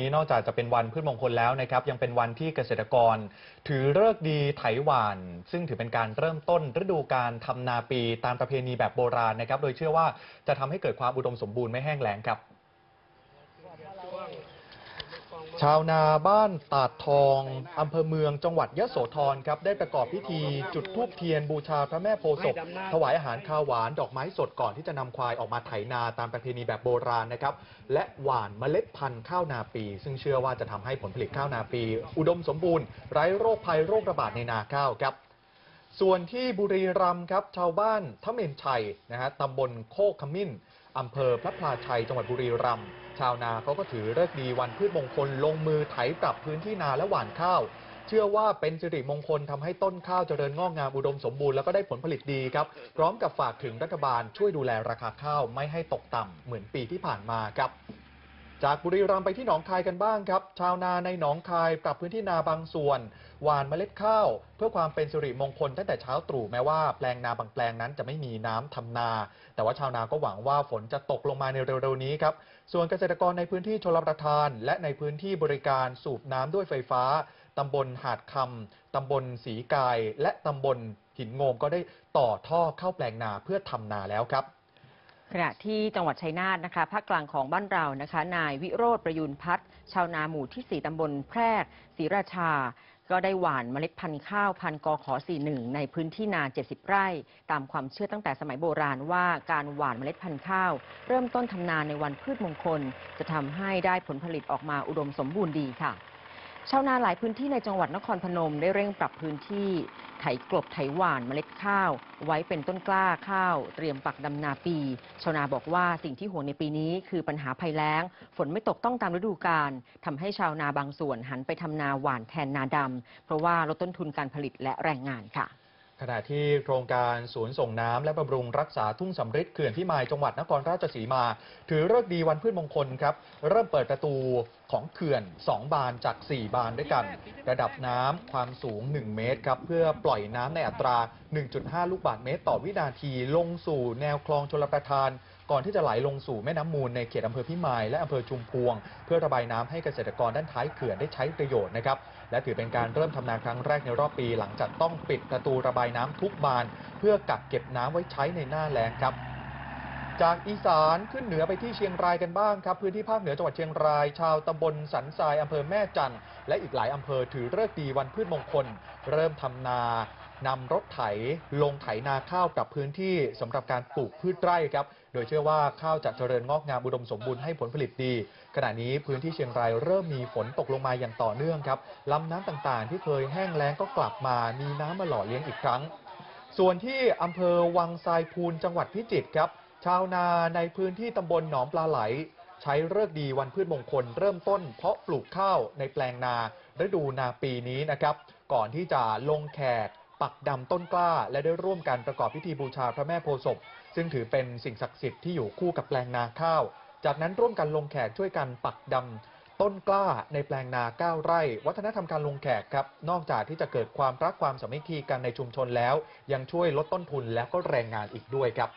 นี้นอกจากจะเป็นวันพืชมงคลแล้วนะครับยังเป็นวันที่เกษตรกร ถือเลิกดีไถหวาน ซึ่งถือเป็นการเริ่มต้นฤดูการทำนาปีตามประเพณีแบบโบราณนะครับ โดยเชื่อว่าจะทำให้เกิดความอุดมสมบูรณ์ไม่แห้งแล้งครับ ชาวนาบ้านตาดทองอำเภอเมืองจังหวัดยะโสธรครับได้ประกอบพิธีจุดธูปเทียนบูชาพระแม่โพธิ์ศพถวายอาหารข้าวหวานดอกไม้สดก่อนที่จะนำควายออกมาไถนาตามประเพณีแบบโบราณนะครับ และหว่านเมล็ดพันธุ์ข้าวนาปี ซึ่งเชื่อว่าจะทำให้ผลผลิตข้าวนาปี อุดมสมบูรณ์ไร้โรคภัยโรคระบาดในนาข้าวครับส่วนที่บุรีรัมย์ครับชาวบ้านทะเมนชัยนะฮะตำบลโคกขมิ้นอำเภอพระพลาชัยจังหวัดบุรีรัมย์ ชาวนาเขาก็ถือเลิกดีวันพืชมงคลลงมือไถปรับพื้นที่นาและหว่านข้าว เชื่อว่าเป็นสิริมงคลทำให้ต้นข้าวเจริญงอกงามอุดมสมบูรณ์แล้วก็ได้ผลผลิตดีครับ พร้อมกับฝากถึงรัฐบาลช่วยดูแลราคาข้าวไม่ให้ตกต่ำเหมือนปีที่ผ่านมาครับ จากบุรีรัมย์ไปที่หนองคายกันบ้างครับ ชาวนาในหนองคายปรับพื้นที่นาบางส่วน หว่านเมล็ดข้าว เพื่อความเป็นสิริมงคลตั้งแต่เช้าตรู่แม้ว่าแปลงนาบางแปลงนั้นจะไม่มีน้ำทำนา แต่ว่าชาวนาก็หวังว่าฝนจะตกลงมาในเร็วๆนี้ครับ ส่วนเกษตรกรในพื้นที่ชลประทาน และในพื้นที่บริการสูบน้ำด้วยไฟฟ้าตำบลหาดคำตำบลสีกาย และตำบลหินโงมก็ได้ต่อท่อเข้าแปลงนาเพื่อทำนาแล้วครับ ขณะที่จังหวัดชัยนาทนะคะภาคกลางของบ้านเรานะคะ นายวิโรธประยูนพัฒน์ชาวนาหมู่ที่ 4 ตำบลแพรกศรีราชา ก็ได้หว่านเมล็ดพันธุ์ข้าวพันธุ์กขอ41 ในพื้นที่นา 70 ไร่ ตามความเชื่อตั้งแต่สมัยโบราณว่าการหว่านเมล็ดพันธุ์ข้าว เริ่มต้นทำนาในวันพืชมงคล จะทำให้ได้ผลผลิตออกมาอุดมสมบูรณ์ดีค่ะชาวนาหลายพื้นที่ในจังหวัดนครพนมได้เร่งปรับพื้นที่ ไถกลบไถหว่านเมล็ดข้าว ไว้เป็นต้นกล้าข้าว เตรียมปักดำนาปี ชาวนาบอกว่าสิ่งที่ห่วงในปีนี้คือปัญหาภัยแล้ง ฝนไม่ตกต้องตามฤดูกาลทำให้ชาวนาบางส่วนหันไปทำนาหว่านแทนนาดำเพราะว่าลดต้นทุนการผลิตและแรงงานค่ะ ขณะที่โครงการศูนย์ส่งน้ำและบำรุงรักษาทุ่งสำริดเขื่อนพิมายจังหวัดนครราชสีมา ถือเลิกษ์ดีวันพืชมงคลครับ เริ่มเปิดประตูของเขื่อน 2 บานจาก 4 บานด้วยกัน ระดับน้ำความสูง 1 เมตรครับ เพื่อปล่อยน้ำในอัตรา 1.5 ลูกบาศก์เมตร ต่อวินาทีลงสู่แนวคลองชลประทาน ก่อนที่จะไหลลงสู่แม่น้ำมูลในเขตอำเภอพิมายและอำเภอชุมพวง เพื่อระบายน้ำให้เกษตรกรด้านท้ายเขื่อนได้ใช้ประโยชน์นะครับและถือเป็นการเริ่มทำนาครั้งแรกในรอบปี หลังจากต้องปิดประตูระบายน้ำทุกบาน เพื่อกักเก็บน้ำไว้ใช้ในหน้าแล้งครับ จากอีสานขึ้นเหนือไปที่เชียงรายกันบ้างครับ พื้นที่ภาคเหนือจังหวัดเชียงราย ชาวตำบลสันทรายอำเภอแม่จันทร์และอีกหลายอำเภอถือเลิกดีวันพืชมงคล เริ่มทำนานำรถไถลงไถนาข้าวกับพื้นที่สำหรับการปลูกพืชไร่ครับ โดยเชื่อว่าข้าวจะเจริญงอกงามอุดมสมบูรณ์ให้ผลผลิตดี ขณะนี้พื้นที่เชียงรายเริ่มมีฝนตกลงมาอย่างต่อเนื่องครับลำน้ำต่างๆ ที่เคยแห้งแล้งก็กลับมา มีน้ำมาหล่อเลี้ยงอีกครั้ง ส่วนที่อำเภอวังทรายพูนจังหวัดพิจิตรครับ ชาวนาในพื้นที่ตำบลหนองปลาไหล ใช้เลิกดีวันพืชมงคล เริ่มต้นเพาะปลูกข้าวในแปลงนาฤดูนาปีนี้นะครับ ก่อนที่จะลงแขก ปักดำต้นกล้า และได้ร่วมกันประกอบพิธีบูชาพระแม่โพธิ์ศพซึ่งถือเป็นสิ่งศักดิ์สิทธิ์ที่อยู่คู่กับแปลงนาข้าว จากนั้นร่วมกันลงแขกช่วยกันปักดำต้นกล้าในแปลงนา9ไร่ วัฒนธรรมการลงแขกครับ นอกจากที่จะเกิดความรักความสามัคคีกันในชุมชนแล้ว ยังช่วยลดต้นทุนและก็แรงงานอีกด้วยครับ